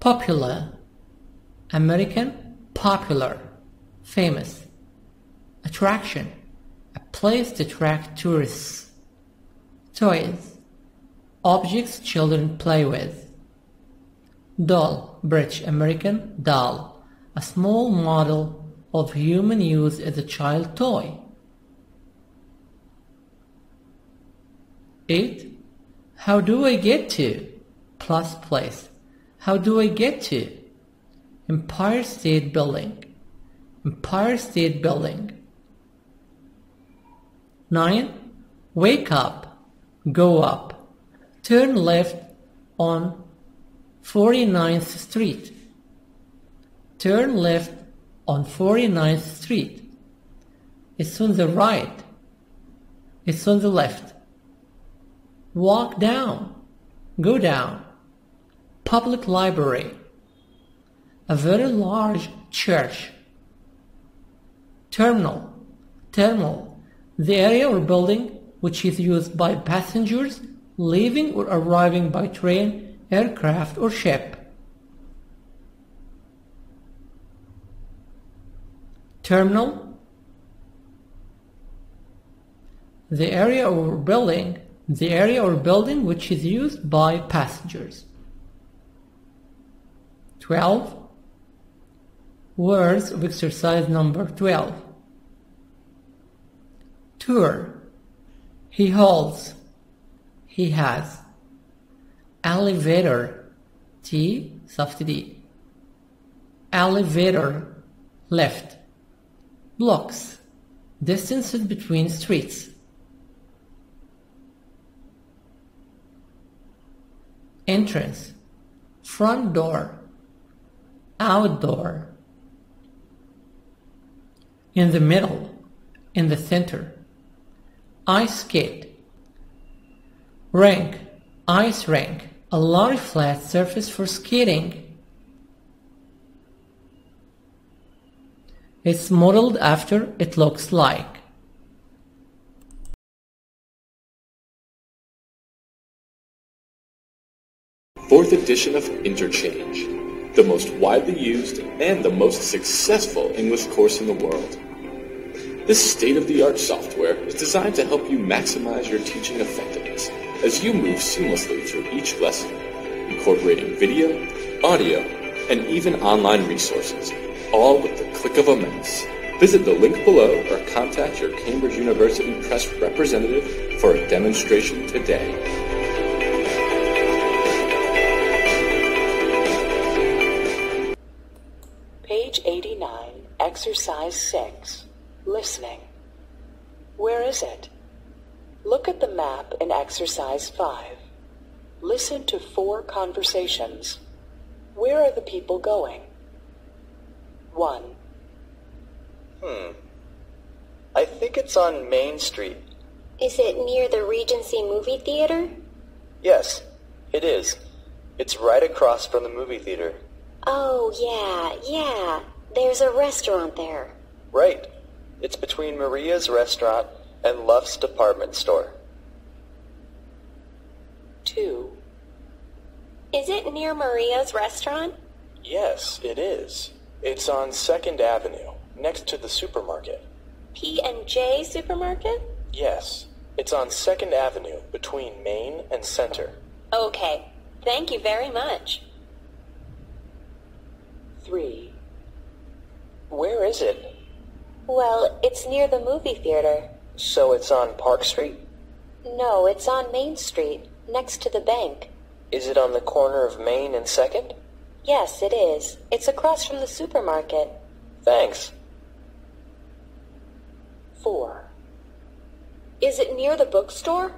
Popular American Popular Famous Attraction A place to attract tourists Toys Objects children play with Doll British American Doll A small model of human use as a child toy 8. How do I get to? Plus place. How do I get to? Empire State Building. Empire State Building. 9. Wake up. Go up. Turn left on 49th Street. Turn left on 49th Street. It's on the right. It's on the left. Walk down. Go down. Public library. A very large church. Terminal. Terminal. The area or building which is used by passengers leaving or arriving by train, aircraft or ship. Terminal. The area or building the area or building which is used by passengers. 12. Words of exercise number 12. Tour. He holds. He has. Elevator. T. Soft D. Elevator. Left. Blocks. Distances between streets. entrance, front door, outdoor, in the middle, in the center, ice skate, rink, ice rink, a large flat surface for skating. It's modeled after it looks like. Fourth edition of Interchange, the most widely used and the most successful English course in the world. This state-of-the-art software is designed to help you maximize your teaching effectiveness as you move seamlessly through each lesson, incorporating video, audio, and even online resources, all with the click of a mouse. Visit the link below or contact your Cambridge University Press representative for a demonstration today. Exercise 6. Listening. Where is it? Look at the map in Exercise 5. Listen to four conversations. Where are the people going? 1. Hmm. I think it's on Main Street. Is it near the Regency movie theater? Yes, it is. It's right across from the movie theater. Oh, yeah, yeah. There's a restaurant there. Right. It's between Maria's restaurant and Luff's department store. 2. Is it near Maria's restaurant? Yes, it is. It's on 2nd Avenue, next to the supermarket. P&J supermarket? Yes, it's on 2nd Avenue between Main and Center. Okay. Thank you very much. 3. Where is it? Well, it's near the movie theater. So it's on Park Street? No, it's on Main Street, next to the bank. Is it on the corner of Main and 2nd? Yes, it is. It's across from the supermarket. Thanks. 4. Is it near the bookstore?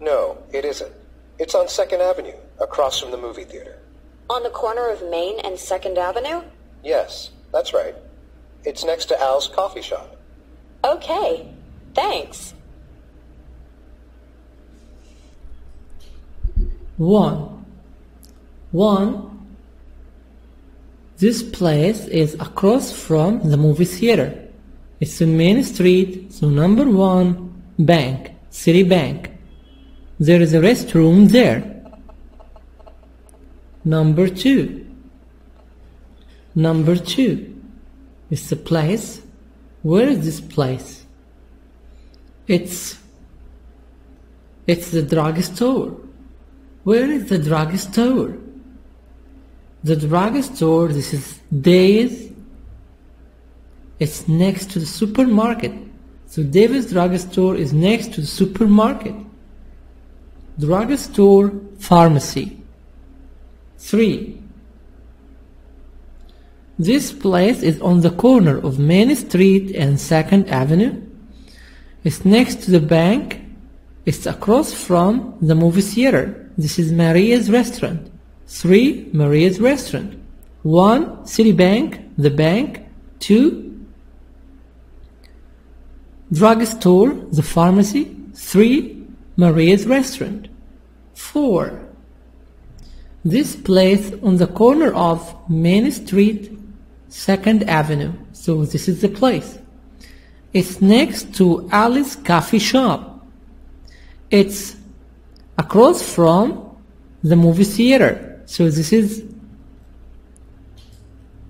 No, it isn't. It's on 2nd Avenue, across from the movie theater. On the corner of Main and 2nd Avenue? Yes, that's right. It's next to Al's coffee shop. Okay, thanks. 1. 1. This place is across from the movie theater. It's in Main Street, so number 1, bank, city bank. There is a restroom there. Number 2. Number 2. It's a place. Where is this place? It's it's the drugstore. Where is the drugstore? The drugstore. This is Days. It's next to the supermarket. So Davis drugstore is next to the supermarket. Drugstore pharmacy. Three. This place is on the corner of Main Street and 2nd Avenue. It's next to the bank. It's across from the movie theater. This is Maria's restaurant. 3. Maria's restaurant. 1. Citibank, the bank. 2. Drugstore, the pharmacy. 3. Maria's restaurant. 4. This place on the corner of Main Street, 2nd Avenue. So this is the place. It's next to Alice Coffee Shop. It's across from the movie theater. So this is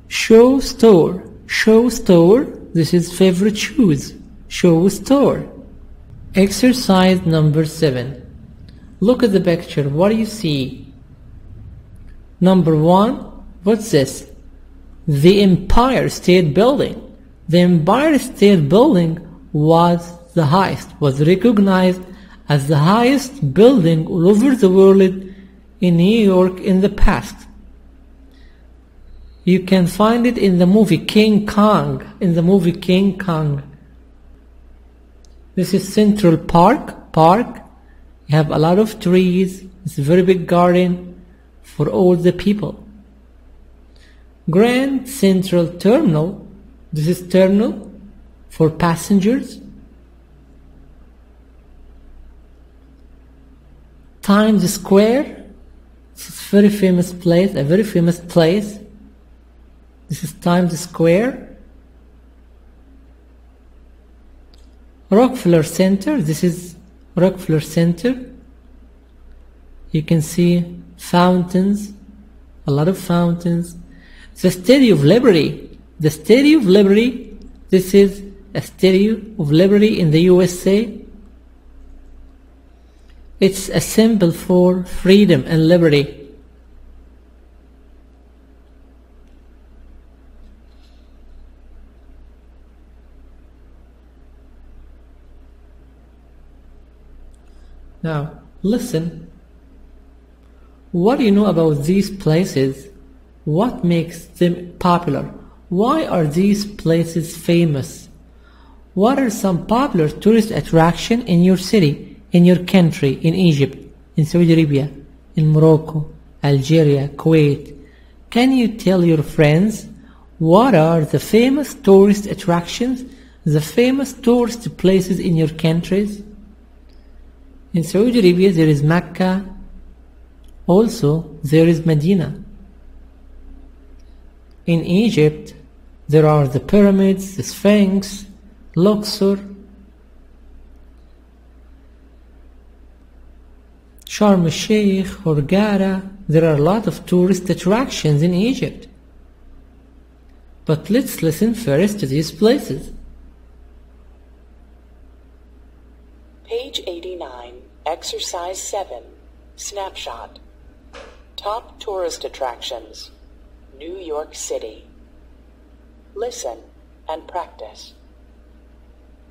show store. Show store. This is favorite shoes. Show store. Exercise number seven. Look at the picture. What do you see? Number one, what's this? The Empire State Building. The Empire State Building was the highest, was recognized as the highest building all over the world in New York in the past. You can find it in the movie King Kong, in the movie King Kong. This is Central Park, Park. You have a lot of trees. It's a very big garden for all the people. Grand Central Terminal. This is terminal for passengers. Times Square. This is very famous place, a very famous place. This is Times Square. Rockefeller Center. This is Rockefeller Center. You can see fountains, a lot of fountains. The Statue of Liberty. The Statue of Liberty. This is a Statue of Liberty in the USA. It's a symbol for freedom and liberty. Now, listen. What do you know about these places? What makes them popular? Why are these places famous? What are some popular tourist attractions in your city, in your country, in Egypt, in Saudi Arabia, in Morocco, Algeria, Kuwait? Can you tell your friends what are the famous tourist attractions, the famous tourist places in your countries? In Saudi Arabia there is Mecca, also there is Medina. In Egypt there are the pyramids, the Sphinx, Luxor, Sharm el-Sheikh, Hurghada. There are a lot of tourist attractions in Egypt. But let's listen first to these places. Page 89, Exercise 7, Snapshot. Top tourist attractions, New York City. Listen and practice.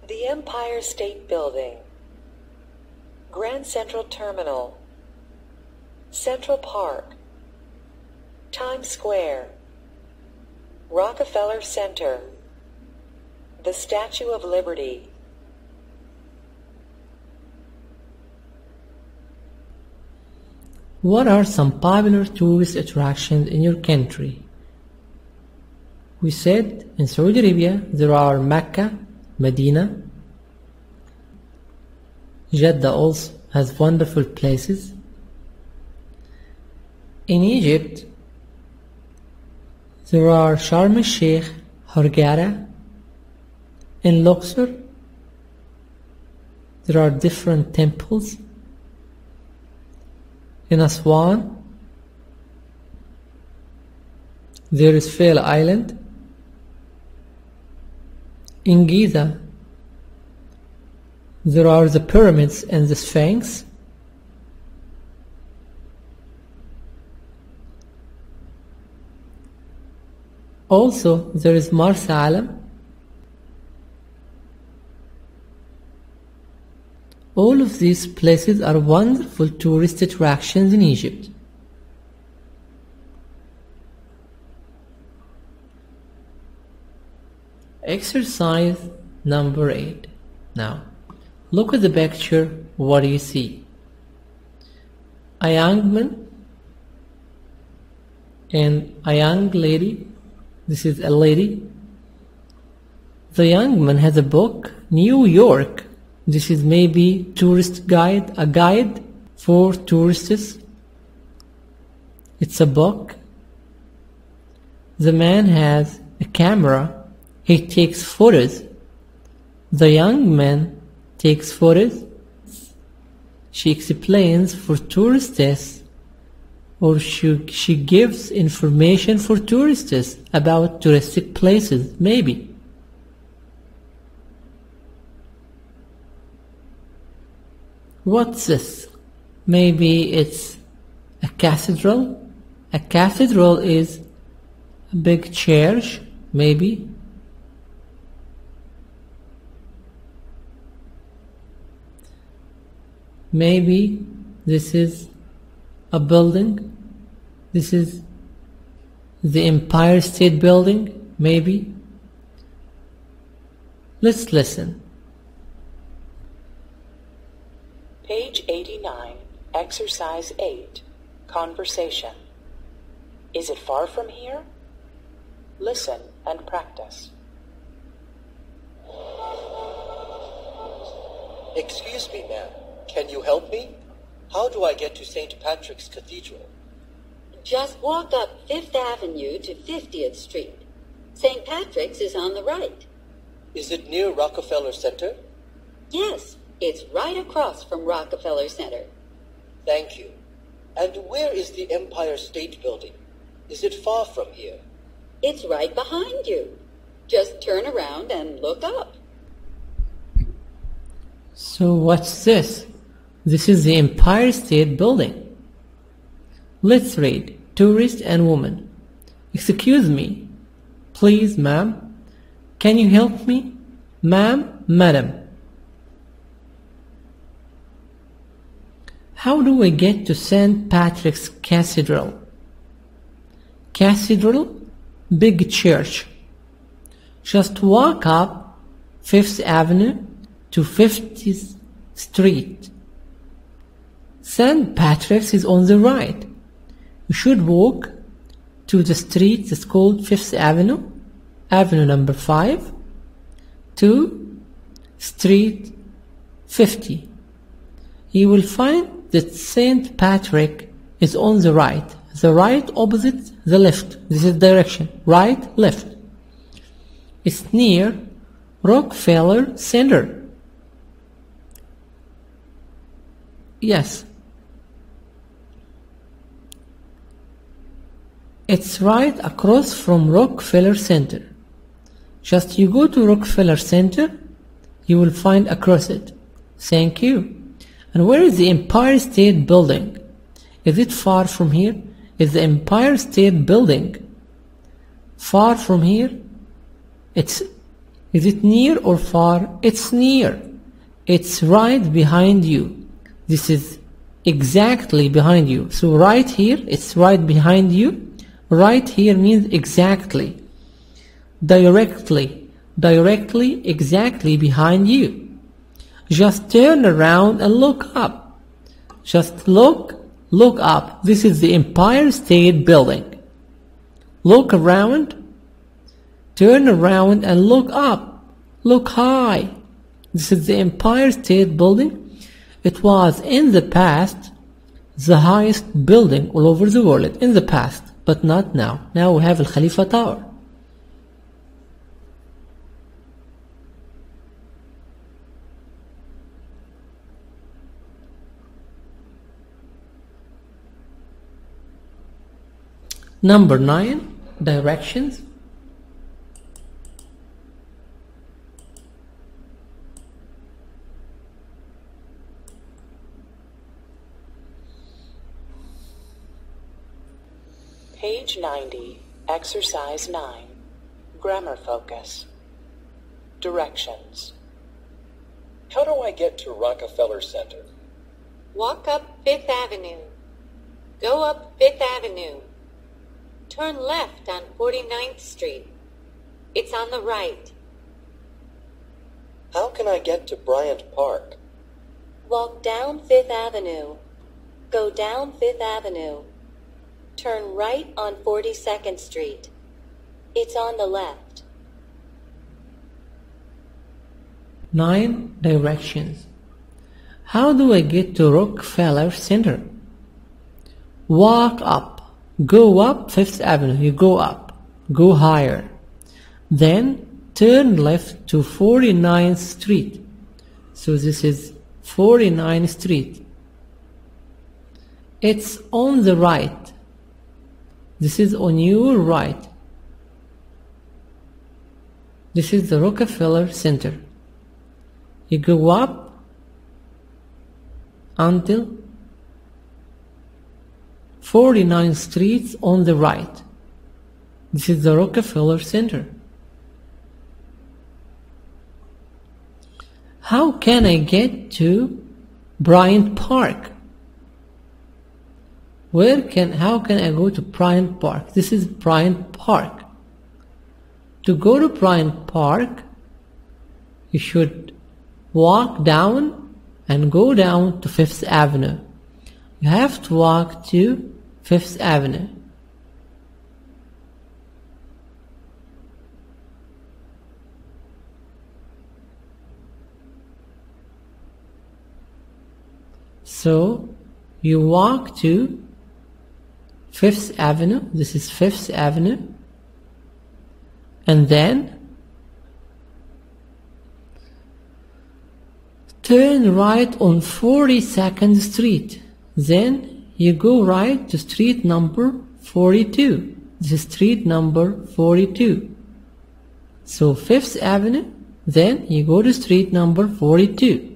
The Empire State Building, Grand Central Terminal, Central Park, Times Square, Rockefeller Center, the Statue of Liberty. What are some popular tourist attractions in your country? We said in Saudi Arabia there are Mecca, Medina. Jeddah also has wonderful places. In Egypt there are Sharm el-Sheikh, Hurghada. In Luxor there are different temples. In Aswan there is Philae Island. In Giza, there are the pyramids and the Sphinx. Also, there is Marsa Alam. All of these places are wonderful tourist attractions in Egypt. Exercise number 8. Now, look at the picture. What do you see? A young man and a young lady. This is a lady. The young man has a book, New York. This is maybe tourist guide, a guide for tourists. It's a book. The man has a camera he takes photos. The young man takes photos. She explains for tourists or she, she gives information for tourists about touristic places, maybe. What's this? Maybe it's a cathedral. A cathedral is a big church, maybe. Maybe this is a building. This is the Empire State Building, maybe. Let's listen. Page 89, Exercise 8, Conversation. Is it far from here? Listen and practice. Excuse me, ma'am. Can you help me? How do I get to St. Patrick's Cathedral? Just walk up Fifth Avenue to 50th Street. St. Patrick's is on the right. Is it near Rockefeller Center? Yes, it's right across from Rockefeller Center. Thank you. And where is the Empire State Building? Is it far from here? It's right behind you. Just turn around and look up. So what's this? This is the Empire State Building. Let's read. Tourist and woman. Excuse me. Please, ma'am. Can you help me? Ma'am, madam. How do we get to St. Patrick's Cathedral? Cathedral, big church. Just walk up Fifth Avenue to 50th Street. St. Patrick's is on the right. You should walk to the street that's called Fifth Avenue, Avenue number 5, to Street 50. You will find that St. Patrick is on the right, the right opposite the left. This is direction, right, left. It's near Rockefeller Center. Yes. It's right across from Rockefeller Center. Just you go to Rockefeller Center, you will find across it. Thank you. And where is the Empire State Building? Is it far from here? Is the Empire State Building far from here? It's is it near or far? It's near. It's right behind you. This is exactly behind you. So right here, it's right behind you. Right here means exactly. Directly. Directly, exactly behind you. Just turn around and look up. Just look, look up. This is the Empire State Building. Look around. Turn around and look up. Look high. This is the Empire State Building. It was in the past the highest building all over the world in the past, but not now. Now we have Al Khalifa Tower. Number 9 directions Page 90, Exercise 9, Grammar Focus. Directions. How do I get to Rockefeller Center? Walk up Fifth Avenue. Go up Fifth Avenue. Turn left on 49th Street. It's on the right. How can I get to Bryant Park? Walk down Fifth Avenue. Go down Fifth Avenue. Turn right on 42nd Street. It's on the left. 9 directions how do I get to Rockefeller Center walk up go up 5th Avenue. You go up go higher. Then turn left to 49th Street. So this is 49th Street. It's on the right. This is on your right. This is the Rockefeller Center. You go up until 49th Street on the right. This is the Rockefeller Center. How can I get to Bryant Park? Where can how can I go to Bryant Park? This is Bryant Park. To go to Bryant Park, you should walk down and go down to Fifth Avenue. You have to walk to Fifth Avenue. So you walk to Fifth Avenue. This is Fifth Avenue. And then Turn right on 42nd Street. Then you go right to street number 42. This is street number 42. So 5th Avenue, then you go to street number 42.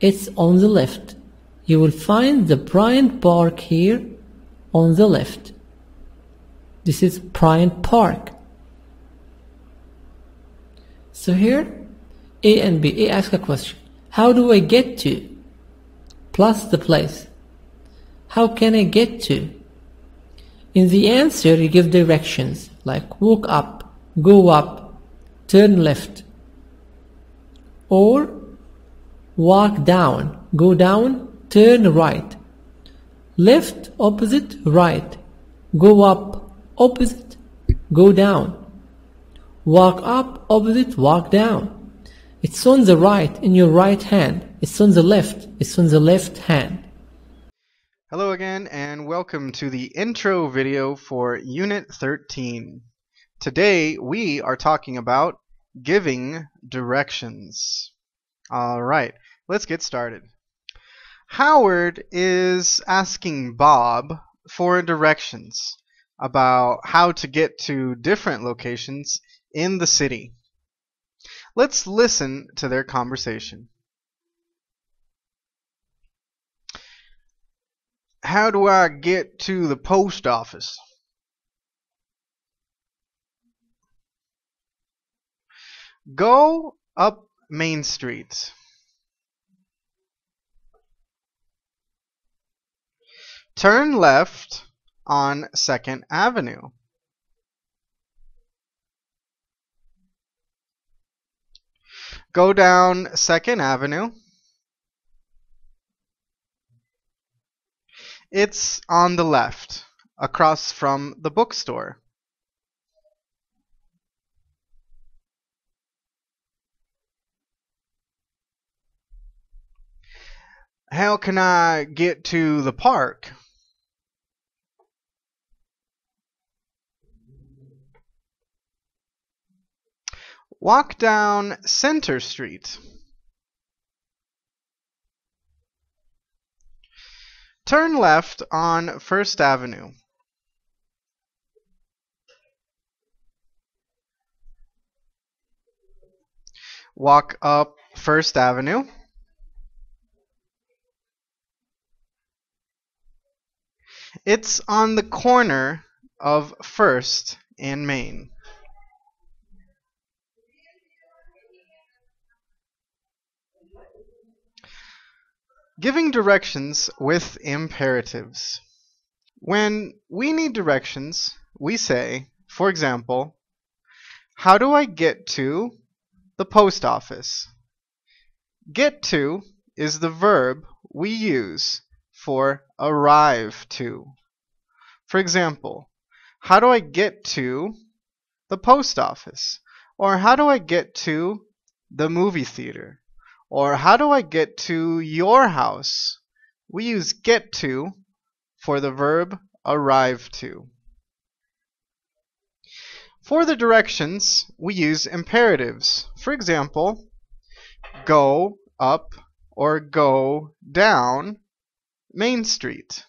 It's on the left. You will find the Bryant Park here on the left. This is Bryant Park. So here a and B. A ask a question. How do I get to? Plus the place. How can I get to? In the answer, you give directions like walk up, go up, turn left, or walk down, go down, turn right, left, opposite, right, go up, opposite, go down, walk up, opposite, walk down. It's on the right, in your right hand. It's on the left. It's on the left hand. Hello again and welcome to the intro video for Unit 13. Today we are talking about giving directions. Alright, let's get started. Howard is asking Bob for directions about how to get to different locations in the city. Let's listen to their conversation. How do I get to the post office? Go up Main Street. Turn left on 2nd Avenue. Go down 2nd Avenue. It's on the left, across from the bookstore. How can I get to the park? Walk down Center Street. Turn left on First Avenue. Walk up First Avenue. It's on the corner of First and Main. Giving directions with imperatives. When we need directions, we say, for example, how do I get to the post office? Get to is the verb we use for arrive to. For example, how do I get to the post office? Or how do I get to the movie theater? Or how do I get to your house? We use get to for the verb arrive to. For the directions, we use imperatives. For example, go up or go down Main Street.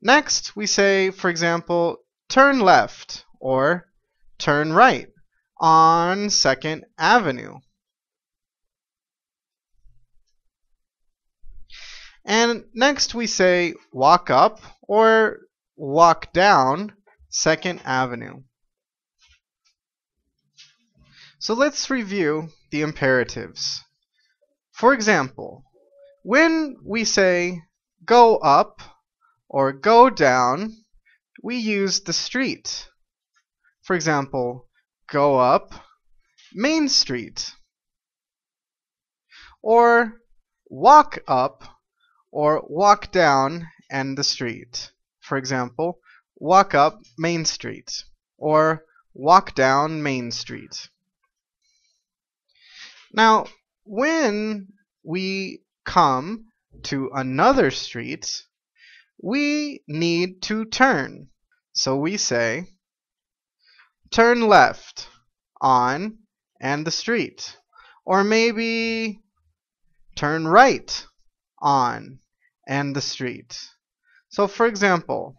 Next, we say, for example, turn left or turn right on 2nd Avenue. And next we say walk up or walk down 2nd Avenue. So let's review the imperatives. For example, when we say go up or go down, we use the street. For example, go up Main Street. Or walk up or walk down and the street. For example, walk up Main Street or walk down Main Street. Now, when we come to another street, we need to turn. So we say, turn left on and the street. Or maybe turn right on and the street. So for example,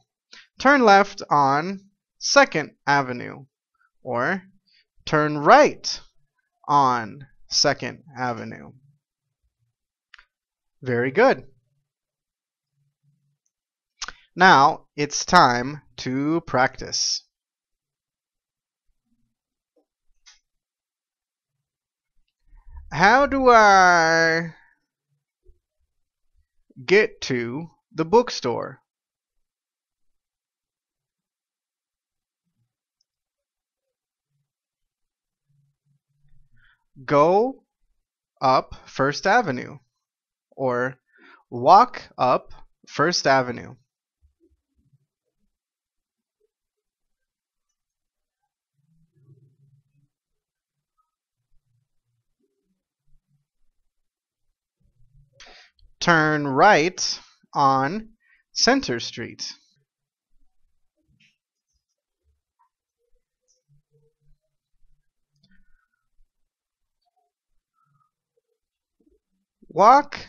turn left on 2nd Avenue or turn right on 2nd Avenue. Very good. Now it's time to practice. How do I get to the bookstore? go up First Avenue or walk up First Avenue. Turn right on Center Street. walk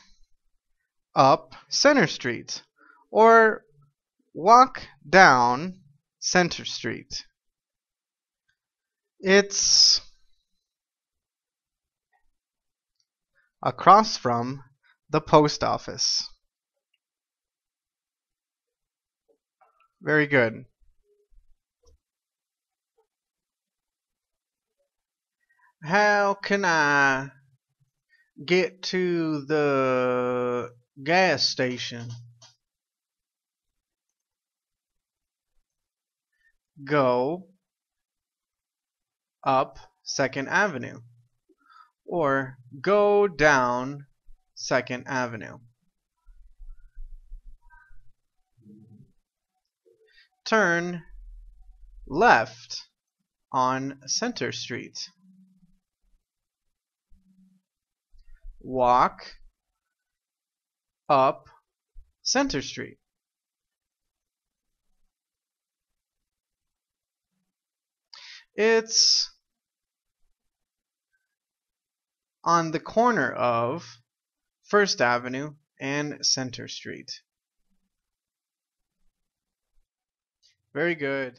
up Center Street or walk down Center Street. It's across from the post office. Very good. How can I get to the gas station. Go up 2nd Avenue or go down 2nd Avenue. Turn left on Center Street. walk up Center Street. It's on the corner of First Avenue and Center Street. Very good.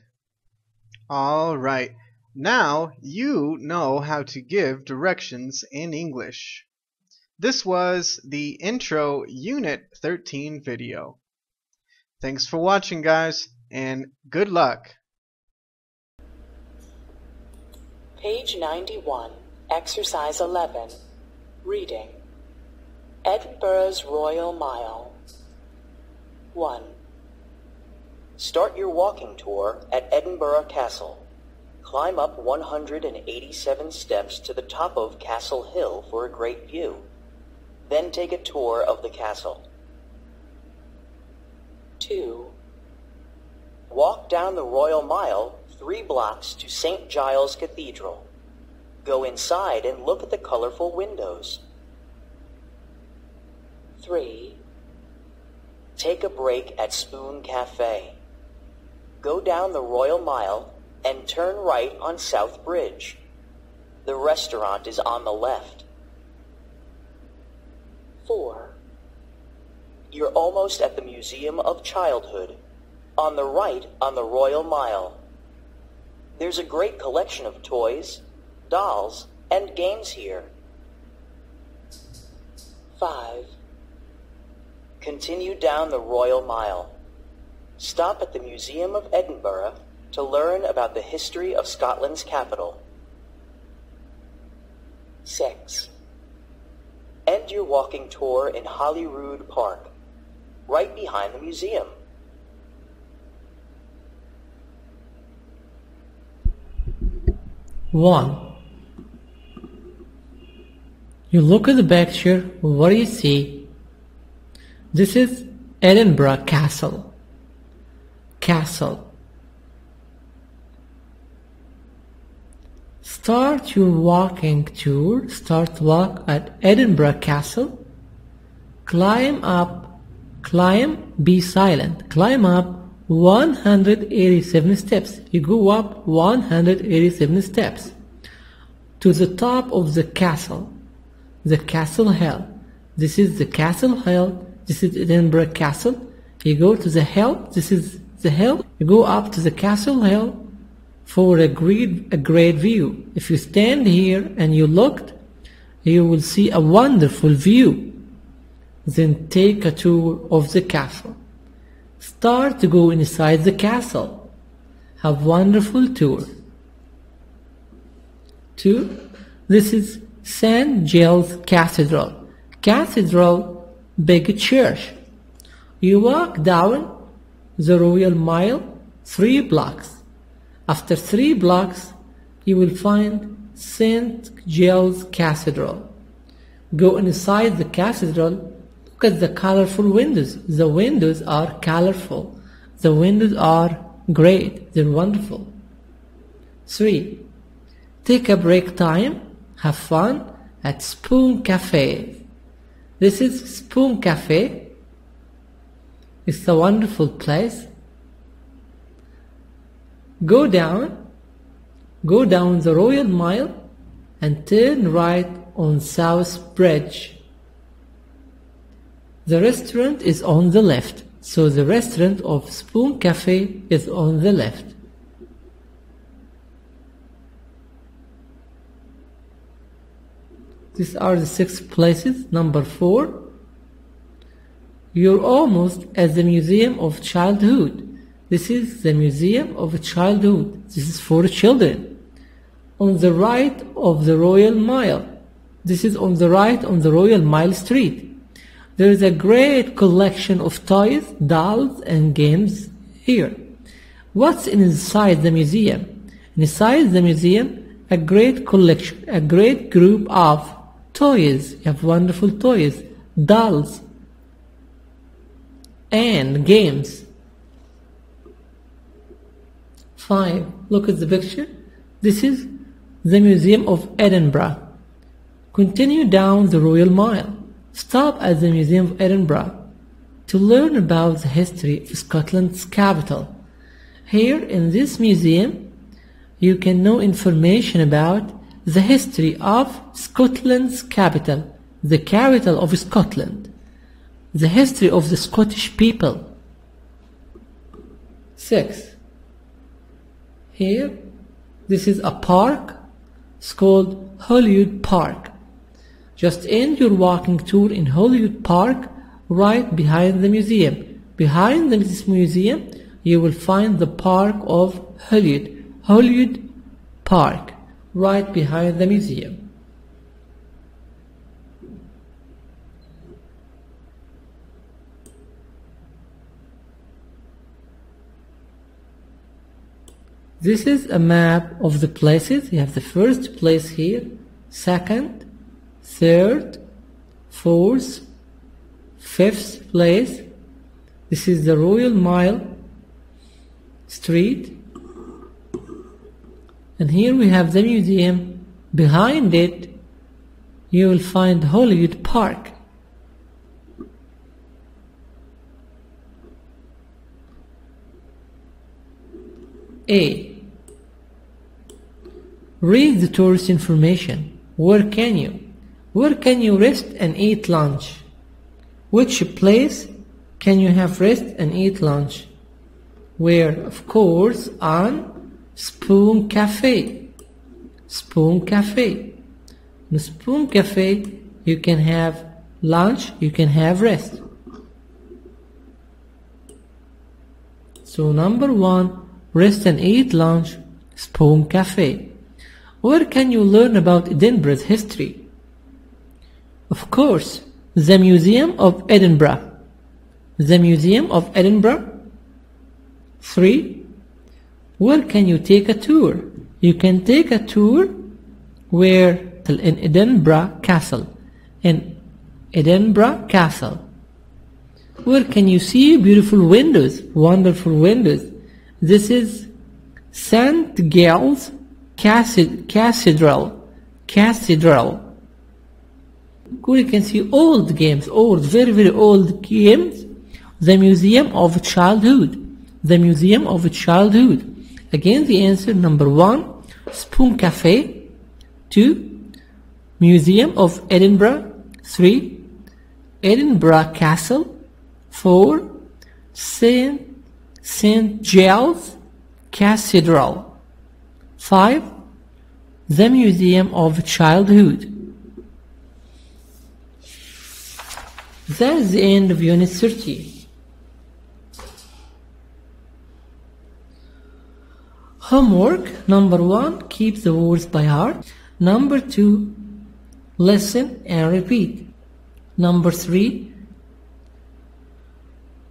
All right. Now you know how to give directions in English. This was the intro Unit 13 video. Thanks for watching guys and good luck. Page 91, Exercise 11. Reading. Edinburgh's Royal Mile. 1. Start your walking tour at Edinburgh Castle. Climb up 187 steps to the top of Castle Hill for a great view. Then take a tour of the castle. 2. Walk down the Royal Mile three blocks to St. Giles Cathedral. Go inside and look at the colorful windows. 3. Take a break at Spoon Cafe. Go down the Royal Mile and turn right on South Bridge. The restaurant is on the left. 4. You're almost at the Museum of Childhood, on the right on the Royal Mile. There's a great collection of toys, dolls, and games here. 5. Continue down the Royal Mile. Stop at the Museum of Edinburgh to learn about the history of Scotland's capital. 6. End your walking tour in Holyrood Park, right behind the museum. One. You look at the picture, what do you see? This is Edinburgh Castle. Castle. Start your walking tour. Start walk at Edinburgh Castle. Climb up, climb, be silent. Climb up 187 steps. You go up 187 steps to the top of the castle. The castle hill. This is the castle hill. This is Edinburgh Castle. You go to the hill. This is the hill. You go up to the castle hill for a great, a great view. If you stand here and you looked, you will see a wonderful view. Then take a tour of the castle. Start to go inside the castle. Have wonderful tour. Two, this is St. Giles Cathedral. Cathedral, big church. You walk down the Royal Mile, three blocks. After three blocks, you will find St. Giles Cathedral. Go inside the cathedral, look at the colorful windows. The windows are colorful. The windows are great. They're wonderful. Three, take a break time, have fun at Spoon Cafe. This is Spoon Cafe. It's a wonderful place. Go down, go down the Royal Mile and turn right on South Bridge. The restaurant is on the left, so the restaurant of Spoon Cafe is on the left. These are the six places. Number four, you're almost at the Museum of Childhood. This is the Museum of Childhood. This is for children. On the right of the Royal Mile. This is on the right on the Royal Mile Street. There is a great collection of toys, dolls, and games here. What's inside the museum? Inside the museum, a great collection, a great group of toys. You have wonderful toys, dolls, and games. Five. Look at the picture. This is the Museum of Edinburgh. Continue down the Royal Mile. Stop at the Museum of Edinburgh to learn about the history of Scotland's capital. Here in this museum, you can know information about the history of Scotland's capital, the capital of Scotland, the history of the Scottish people. 6. Here This is a park. It's called Holyrood Park. Just end your walking tour in Holyrood Park right behind the museum. Behind this museum, you will find the park of Holyrood. Holyrood Park, right behind the museum. This is a map of the places. You have the first place here, second, third, fourth, fifth place. This is the Royal Mile Street. And here we have the museum. Behind it, you will find Holyrood Park. A. Read the tourist information. Where can you? Where can you rest and eat lunch? Which place can you have rest and eat lunch? Where, of course, on Spoon Cafe. Spoon Cafe. In Spoon Cafe, you can have lunch, you can have rest. So number one, rest and eat lunch, Spoon Cafe. Where can you learn about Edinburgh's history? Of course, the Museum of Edinburgh. The Museum of Edinburgh. 3. Where can you take a tour? You can take a tour where in Edinburgh Castle. In Edinburgh Castle. Where can you see beautiful windows, wonderful windows? This is St. Giles Cathedral. Cathedral. Where you can see old games, old, very, very old games. The Museum of Childhood. The Museum of Childhood. Again, the answer number one, Spoon Cafe. Two, Museum of Edinburgh. Three, Edinburgh Castle. Four, Saint St. Giles Cathedral. Five, the Museum of Childhood. That is the end of Unit 30. Homework number one, keep the words by heart. Number two, listen and repeat. Number three,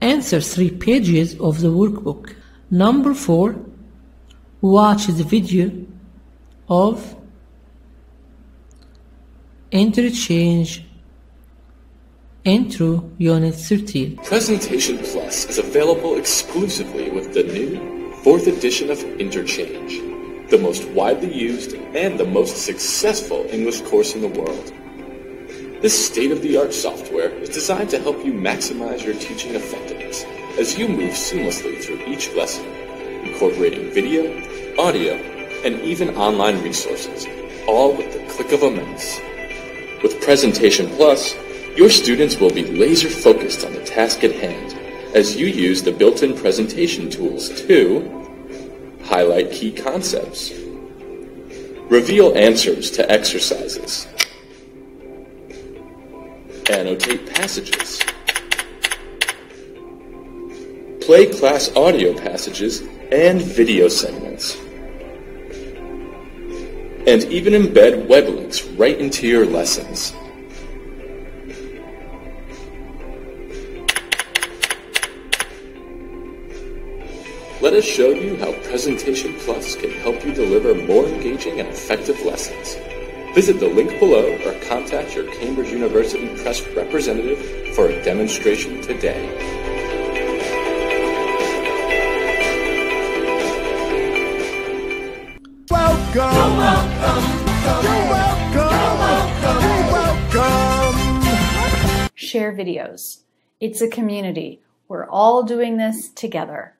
answer three pages of the workbook. Number four, watch the video of interchange intro unit 13. Presentation Plus is available exclusively with the new fourth edition of Interchange, the most widely used and the most successful English course in the world. This state-of-the-art software is designed to help you maximize your teaching effectiveness as you move seamlessly through each lesson, incorporating video, audio, and even online resources, all with the click of a mouse. With Presentation Plus, your students will be laser focused on the task at hand as you use the built-in presentation tools to highlight key concepts, reveal answers to exercises, annotate passages, play class audio passages and video segments, and even embed web links right into your lessons. Let us show you how Presentation Plus can help you deliver more engaging and effective lessons. Visit the link below or contact your Cambridge University Press representative for a demonstration today. Welcome. You're welcome. You're welcome. Share videos. It's a community. We're all doing this together.